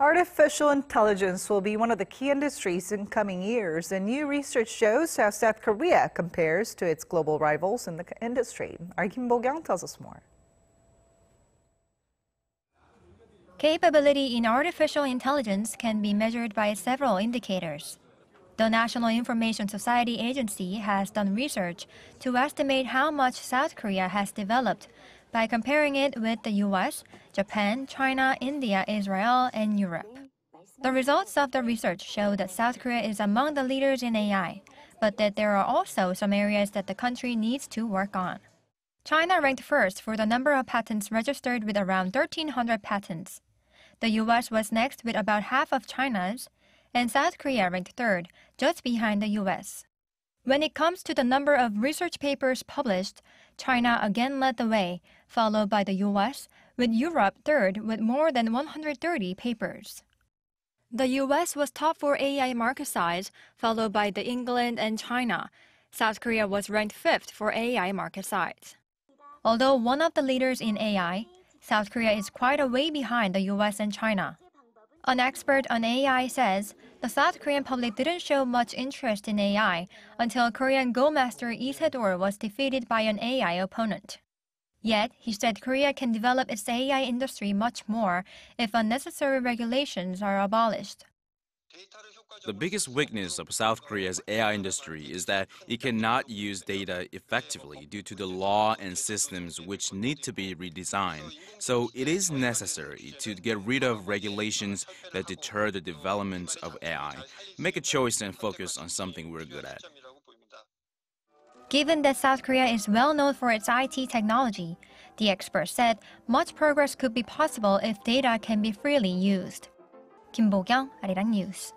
Artificial intelligence will be one of the key industries in coming years, and new research shows how South Korea compares to its global rivals in the industry. Our Kim Bo-kyoung tells us more. Capability in artificial intelligence can be measured by several indicators. The National Information Society Agency has done research to estimate how much South Korea has developed by comparing it with the US, Japan, China, India, Israel, and Europe. The results of the research show that South Korea is among the leaders in AI, but that there are also some areas that the country needs to work on. China ranked first for the number of patents registered with around 1,300 patents. The US was next with about half of China's, and South Korea ranked third, just behind the US. When it comes to the number of research papers published, China again led the way, followed by the US, with Europe third with more than 130 papers. The US was top for AI market size, followed by the England and China. South Korea was ranked fifth for AI market size. Although one of the leaders in AI, South Korea is quite a way behind the US and China. An expert on AI says the South Korean public didn't show much interest in AI until Korean Go master Lee Se-dol was defeated by an AI opponent. Yet, he said Korea can develop its AI industry much more if unnecessary regulations are abolished. The biggest weakness of South Korea's AI industry is that it cannot use data effectively due to the law and systems which need to be redesigned. So it is necessary to get rid of regulations that deter the development of AI, make a choice and focus on something we're good at. Given that South Korea is well known for its IT technology, the expert said much progress could be possible if data can be freely used. Kim Bo-kyoung, Arirang News.